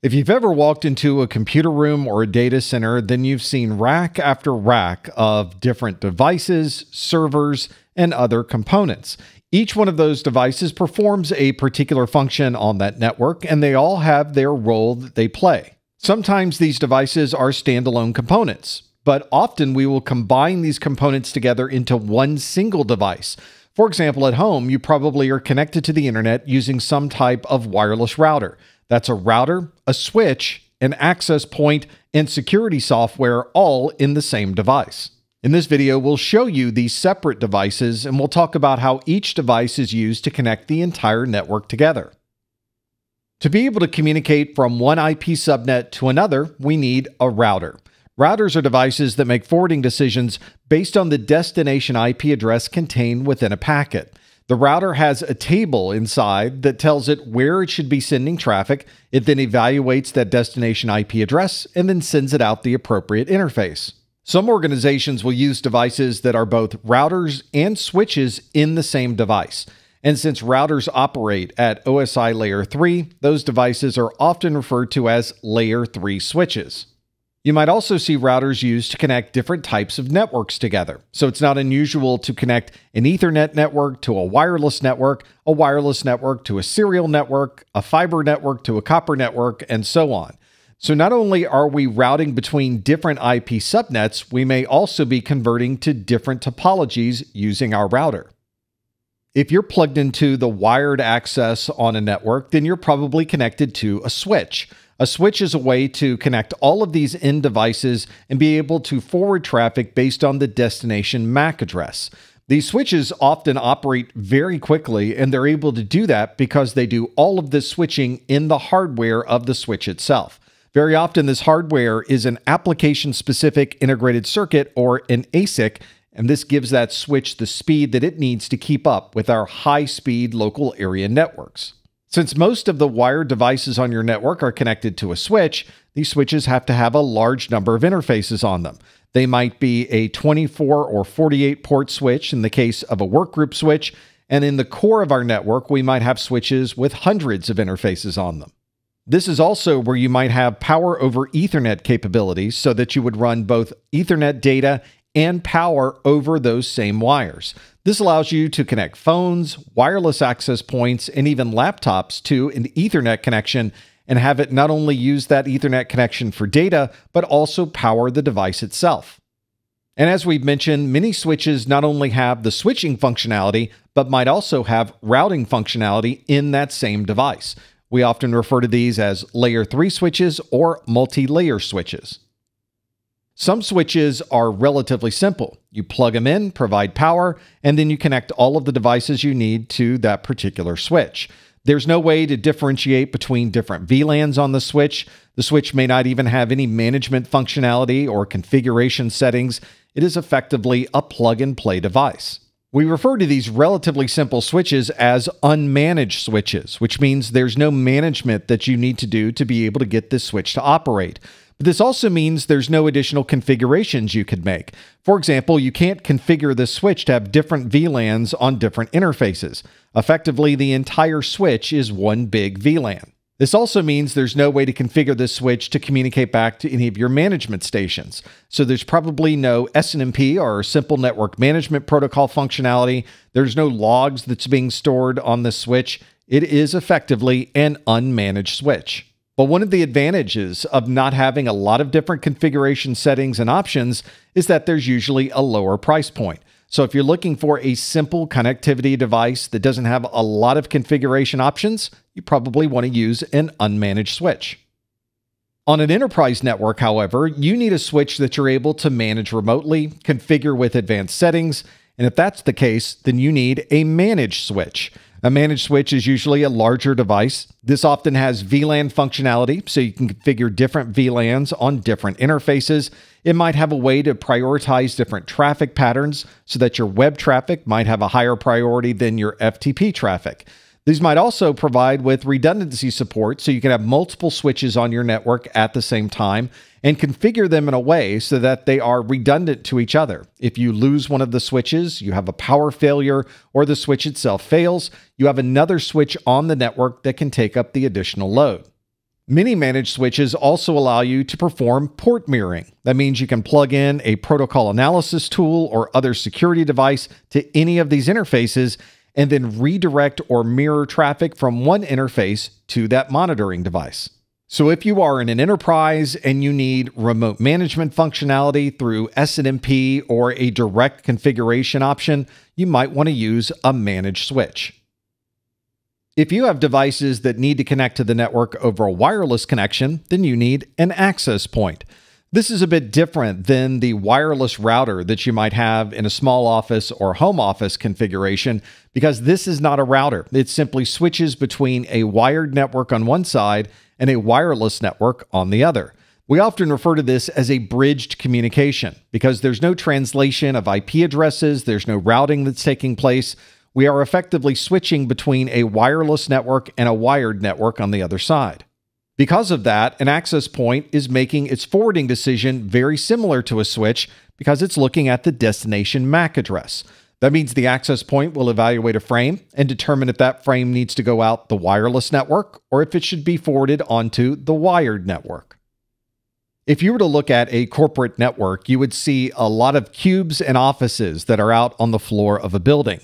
If you've ever walked into a computer room or a data center, then you've seen rack after rack of different devices, servers, and other components. Each one of those devices performs a particular function on that network, and they all have their role that they play. Sometimes these devices are standalone components, but often we will combine these components together into one single device. For example, at home, you probably are connected to the internet using some type of wireless router. That's a router, a switch, an access point, and security software all in the same device. In this video, we'll show you these separate devices and we'll talk about how each device is used to connect the entire network together. To be able to communicate from one IP subnet to another, we need a router. Routers are devices that make forwarding decisions based on the destination IP address contained within a packet. The router has a table inside that tells it where it should be sending traffic. It then evaluates that destination IP address and then sends it out the appropriate interface. Some organizations will use devices that are both routers and switches in the same device. And since routers operate at OSI layer 3, those devices are often referred to as layer 3 switches. You might also see routers used to connect different types of networks together. So it's not unusual to connect an Ethernet network to a wireless network, a wireless network to a serial network, a fiber network to a copper network, and so on. So not only are we routing between different IP subnets, we may also be converting to different topologies using our router. If you're plugged into the wired access on a network, then you're probably connected to a switch. A switch is a way to connect all of these end devices and be able to forward traffic based on the destination MAC address. These switches often operate very quickly, and they're able to do that because they do all of this switching in the hardware of the switch itself. Very often, this hardware is an application specific integrated circuit or an ASIC, and this gives that switch the speed that it needs to keep up with our high speed local area networks. Since most of the wired devices on your network are connected to a switch, these switches have to have a large number of interfaces on them. They might be a 24 or 48 port switch in the case of a workgroup switch, and in the core of our network, we might have switches with hundreds of interfaces on them. This is also where you might have power over Ethernet capabilities so that you would run both Ethernet data and power over those same wires. This allows you to connect phones, wireless access points, and even laptops to an Ethernet connection and have it not only use that Ethernet connection for data, but also power the device itself. And as we've mentioned, many switches not only have the switching functionality, but might also have routing functionality in that same device. We often refer to these as layer 3 switches or multi layer switches. Some switches are relatively simple. You plug them in, provide power, and then you connect all of the devices you need to that particular switch. There's no way to differentiate between different VLANs on the switch. The switch may not even have any management functionality or configuration settings. It is effectively a plug and play device. We refer to these relatively simple switches as unmanaged switches, which means there's no management that you need to do to be able to get this switch to operate. But this also means there's no additional configurations you could make. For example, you can't configure this switch to have different VLANs on different interfaces. Effectively, the entire switch is one big VLAN. This also means there's no way to configure this switch to communicate back to any of your management stations. So there's probably no SNMP or simple network management protocol functionality. There's no logs that's being stored on this switch. It is effectively an unmanaged switch. But one of the advantages of not having a lot of different configuration settings and options is that there's usually a lower price point. So if you're looking for a simple connectivity device that doesn't have a lot of configuration options, you probably want to use an unmanaged switch. On an enterprise network, however, you need a switch that you're able to manage remotely, configure with advanced settings, and if that's the case, then you need a managed switch. A managed switch is usually a larger device. This often has VLAN functionality, so you can configure different VLANs on different interfaces. It might have a way to prioritize different traffic patterns so that your web traffic might have a higher priority than your FTP traffic. These might also provide with redundancy support so you can have multiple switches on your network at the same time and configure them in a way so that they are redundant to each other. If you lose one of the switches, you have a power failure, or the switch itself fails, you have another switch on the network that can take up the additional load. Many managed switches also allow you to perform port mirroring. That means you can plug in a protocol analysis tool or other security device to any of these interfaces and then redirect or mirror traffic from one interface to that monitoring device. So if you are in an enterprise and you need remote management functionality through SNMP or a direct configuration option, you might want to use a managed switch. If you have devices that need to connect to the network over a wireless connection, then you need an access point. This is a bit different than the wireless router that you might have in a small office or home office configuration because this is not a router. It simply switches between a wired network on one side and a wireless network on the other. We often refer to this as a bridged communication because there's no translation of IP addresses, there's no routing that's taking place we are effectively switching between a wireless network and a wired network on the other side. Because of that, an access point is making its forwarding decision very similar to a switch because it's looking at the destination MAC address. That means the access point will evaluate a frame and determine if that frame needs to go out the wireless network or if it should be forwarded onto the wired network. If you were to look at a corporate network, you would see a lot of cubes and offices that are out on the floor of a building.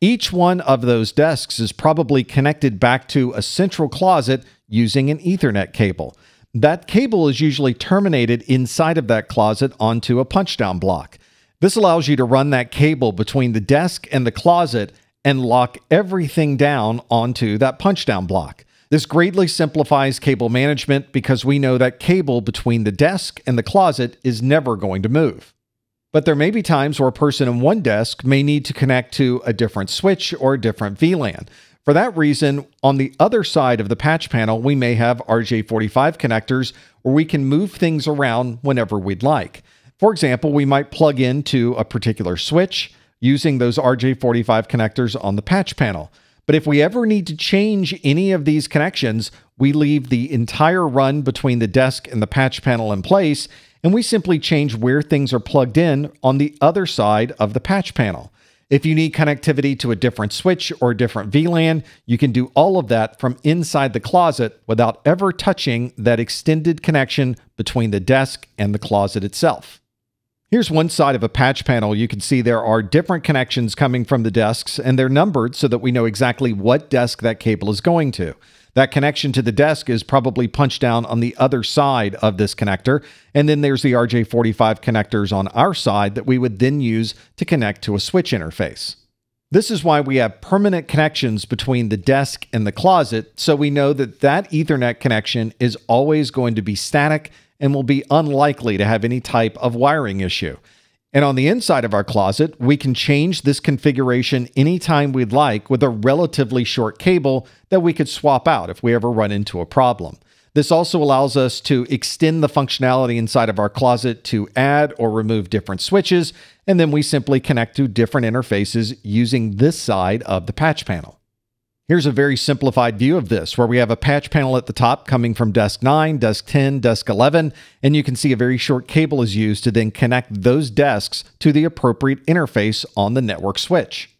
Each one of those desks is probably connected back to a central closet using an Ethernet cable. That cable is usually terminated inside of that closet onto a punchdown block. This allows you to run that cable between the desk and the closet and lock everything down onto that punchdown block. This greatly simplifies cable management because we know that cable between the desk and the closet is never going to move. But there may be times where a person in one desk may need to connect to a different switch or a different VLAN. For that reason, on the other side of the patch panel, we may have RJ45 connectors where we can move things around whenever we'd like. For example, we might plug into a particular switch using those RJ45 connectors on the patch panel. But if we ever need to change any of these connections, we leave the entire run between the desk and the patch panel in place and we simply change where things are plugged in on the other side of the patch panel. If you need connectivity to a different switch or a different VLAN, you can do all of that from inside the closet without ever touching that extended connection between the desk and the closet itself. Here's one side of a patch panel. You can see there are different connections coming from the desks, and they're numbered so that we know exactly what desk that cable is going to. That connection to the desk is probably punched down on the other side of this connector. And then there's the RJ45 connectors on our side that we would then use to connect to a switch interface. This is why we have permanent connections between the desk and the closet, so we know that that Ethernet connection is always going to be static and will be unlikely to have any type of wiring issue. And on the inside of our closet, we can change this configuration anytime we'd like with a relatively short cable that we could swap out if we ever run into a problem. This also allows us to extend the functionality inside of our closet to add or remove different switches, and then we simply connect to different interfaces using this side of the patch panel. Here's a very simplified view of this, where we have a patch panel at the top coming from desk 9, desk 10, desk 11, and you can see a very short cable is used to then connect those desks to the appropriate interface on the network switch.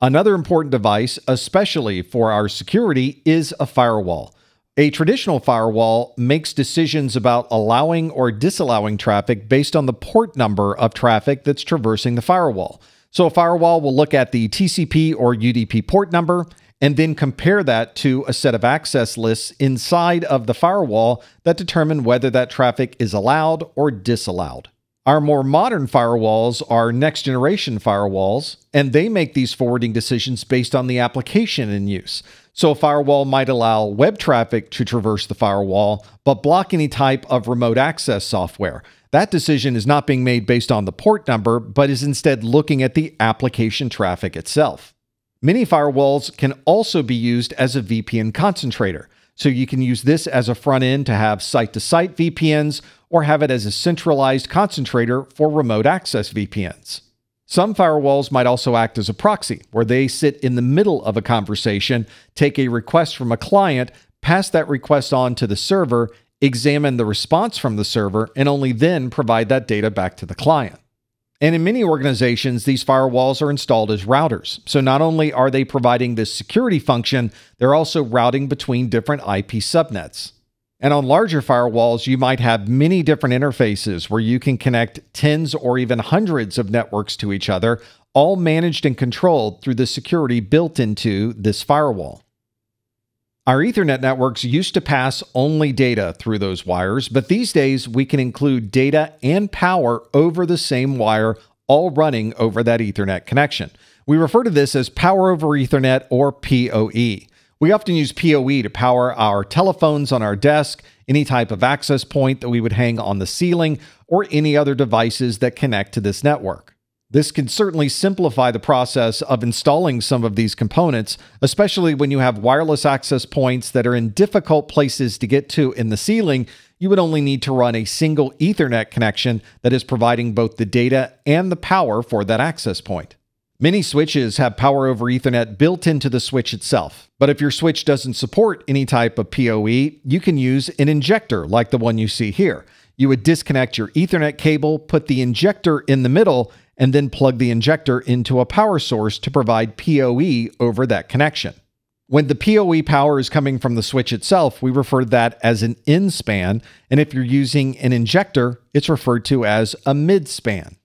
Another important device, especially for our security, is a firewall. A traditional firewall makes decisions about allowing or disallowing traffic based on the port number of traffic that's traversing the firewall. So a firewall will look at the TCP or UDP port number and then compare that to a set of access lists inside of the firewall that determine whether that traffic is allowed or disallowed. Our more modern firewalls are next generation firewalls, and they make these forwarding decisions based on the application in use. So, a firewall might allow web traffic to traverse the firewall, but block any type of remote access software. That decision is not being made based on the port number, but is instead looking at the application traffic itself. Many firewalls can also be used as a VPN concentrator. So you can use this as a front end to have site to site VPNs or have it as a centralized concentrator for remote access VPNs. Some firewalls might also act as a proxy, where they sit in the middle of a conversation, take a request from a client, pass that request on to the server, examine the response from the server, and only then provide that data back to the client. And in many organizations, these firewalls are installed as routers. So not only are they providing this security function, they're also routing between different IP subnets. And on larger firewalls, you might have many different interfaces where you can connect tens or even hundreds of networks to each other, all managed and controlled through the security built into this firewall. Our Ethernet networks used to pass only data through those wires, but these days we can include data and power over the same wire, all running over that Ethernet connection. We refer to this as Power over Ethernet or PoE. We often use PoE to power our telephones on our desk, any type of access point that we would hang on the ceiling, or any other devices that connect to this network. This can certainly simplify the process of installing some of these components, especially when you have wireless access points that are in difficult places to get to in the ceiling. You would only need to run a single Ethernet connection that is providing both the data and the power for that access point. Many switches have power over Ethernet built into the switch itself, but if your switch doesn't support any type of PoE, you can use an injector like the one you see here. You would disconnect your Ethernet cable, put the injector in the middle, and then plug the injector into a power source to provide PoE over that connection. When the PoE power is coming from the switch itself, we refer to that as an end span, and if you're using an injector, it's referred to as a mid span.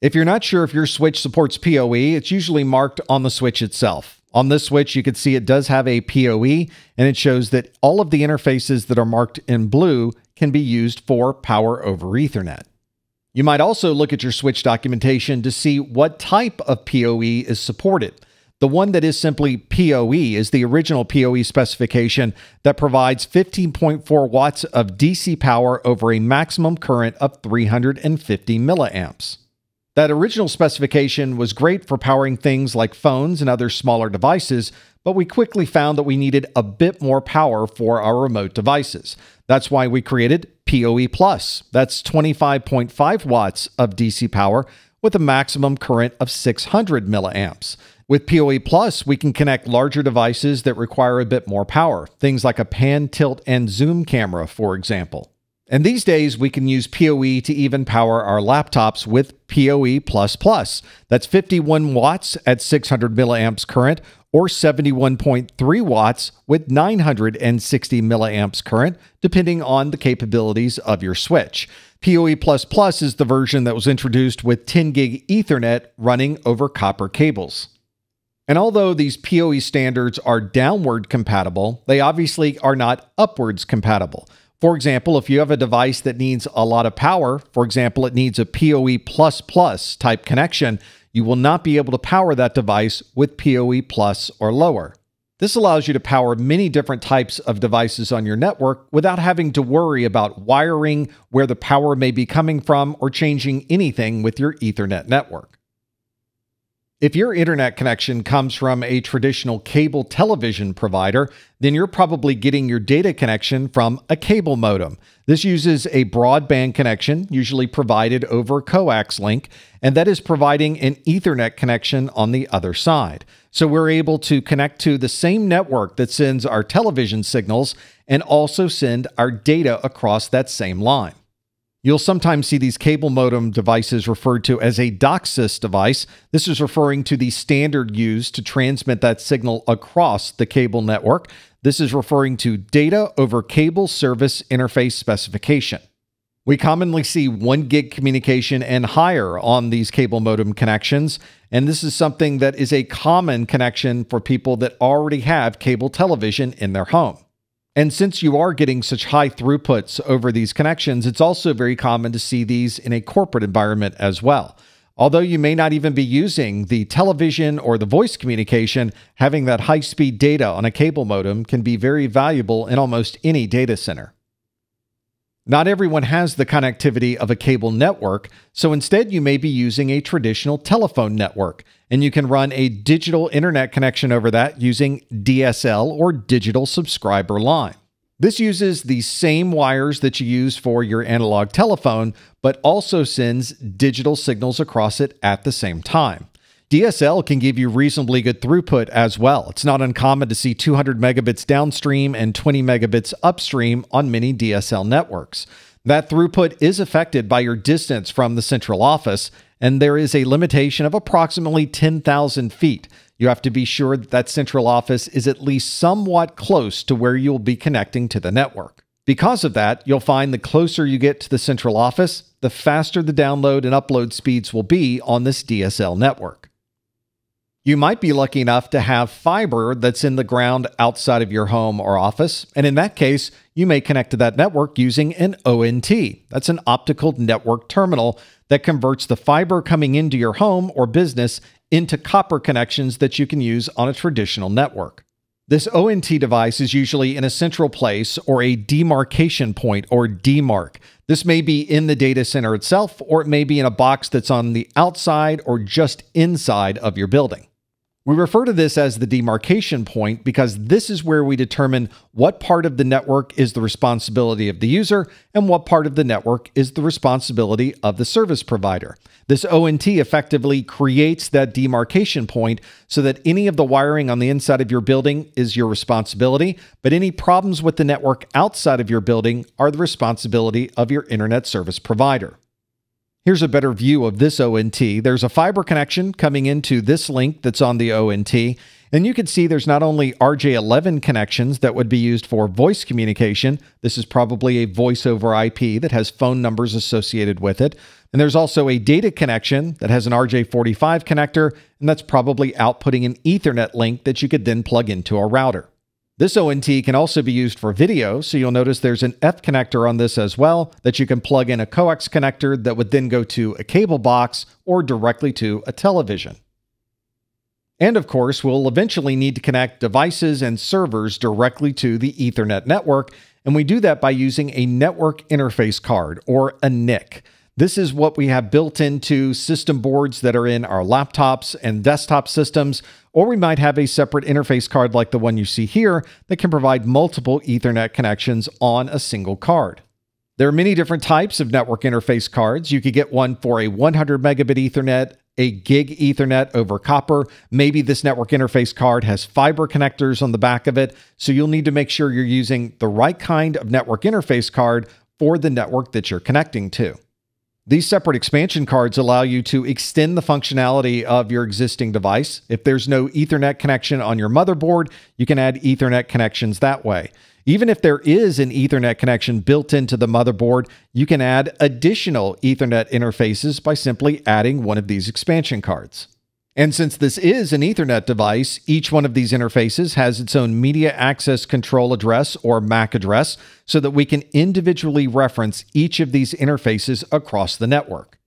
If you're not sure if your switch supports PoE, it's usually marked on the switch itself. On this switch, you can see it does have a PoE, and it shows that all of the interfaces that are marked in blue can be used for power over Ethernet. You might also look at your switch documentation to see what type of PoE is supported. The one that is simply PoE is the original PoE specification that provides 15.4 watts of DC power over a maximum current of 350 milliamps. That original specification was great for powering things like phones and other smaller devices, but we quickly found that we needed a bit more power for our remote devices. That's why we created PoE Plus. That's 25.5 watts of DC power with a maximum current of 600 milliamps. With PoE Plus, we can connect larger devices that require a bit more power, things like a pan, tilt, and zoom camera, for example. And these days, we can use PoE to even power our laptops with PoE. That's 51 watts at 600 milliamps current, or 71.3 watts with 960 milliamps current, depending on the capabilities of your switch. PoE is the version that was introduced with 10 gig Ethernet running over copper cables. And although these PoE standards are downward compatible, they obviously are not upwards compatible. For example, if you have a device that needs a lot of power, for example, it needs a PoE type connection, you will not be able to power that device with PoE Plus or lower. This allows you to power many different types of devices on your network without having to worry about wiring, where the power may be coming from, or changing anything with your Ethernet network. If your internet connection comes from a traditional cable television provider, then you're probably getting your data connection from a cable modem. This uses a broadband connection, usually provided over a coax link, and that is providing an Ethernet connection on the other side. So we're able to connect to the same network that sends our television signals and also send our data across that same line. You'll sometimes see these cable modem devices referred to as a DOCSIS device. This is referring to the standard used to transmit that signal across the cable network. This is referring to Data over Cable Service Interface Specification. We commonly see 1 gig communication and higher on these cable modem connections, and this is something that is a common connection for people that already have cable television in their home. And since you are getting such high throughputs over these connections, it's also very common to see these in a corporate environment as well. Although you may not even be using the television or the voice communication, having that high speed data on a cable modem can be very valuable in almost any data center. Not everyone has the connectivity of a cable network, so instead you may be using a traditional telephone network, and you can run a digital internet connection over that using DSL or digital subscriber line. This uses the same wires that you use for your analog telephone, but also sends digital signals across it at the same time. DSL can give you reasonably good throughput as well. It's not uncommon to see 200 megabits downstream and 20 megabits upstream on many DSL networks. That throughput is affected by your distance from the central office, and there is a limitation of approximately 10,000 feet. You have to be sure that that central office is at least somewhat close to where you'll be connecting to the network. Because of that, you'll find the closer you get to the central office, the faster the download and upload speeds will be on this DSL network. You might be lucky enough to have fiber that's in the ground outside of your home or office, and in that case, you may connect to that network using an ONT. That's an optical network terminal that converts the fiber coming into your home or business into copper connections that you can use on a traditional network. This ONT device is usually in a central place or a demarcation point or demarc. This may be in the data center itself, or it may be in a box that's on the outside or just inside of your building. We refer to this as the demarcation point because this is where we determine what part of the network is the responsibility of the user and what part of the network is the responsibility of the service provider. This ONT effectively creates that demarcation point so that any of the wiring on the inside of your building is your responsibility, but any problems with the network outside of your building are the responsibility of your internet service provider. Here's a better view of this ONT. There's a fiber connection coming into this link that's on the ONT. And you can see there's not only RJ11 connections that would be used for voice communication. This is probably a voice over IP that has phone numbers associated with it. And there's also a data connection that has an RJ45 connector, and that's probably outputting an Ethernet link that you could then plug into a router. This ONT can also be used for video, so you'll notice there's an F connector on this as well that you can plug in a coax connector that would then go to a cable box or directly to a television. And of course, we'll eventually need to connect devices and servers directly to the Ethernet network, and we do that by using a network interface card or a NIC. This is what we have built into system boards that are in our laptops and desktop systems, or we might have a separate interface card like the one you see here that can provide multiple Ethernet connections on a single card. There are many different types of network interface cards. You could get one for a 100 megabit Ethernet, a gig Ethernet over copper. Maybe this network interface card has fiber connectors on the back of it, so you'll need to make sure you're using the right kind of network interface card for the network that you're connecting to. These separate expansion cards allow you to extend the functionality of your existing device. If there's no Ethernet connection on your motherboard, you can add Ethernet connections that way. Even if there is an Ethernet connection built into the motherboard, you can add additional Ethernet interfaces by simply adding one of these expansion cards. And since this is an Ethernet device, each one of these interfaces has its own media access control address or MAC address so that we can individually reference each of these interfaces across the network.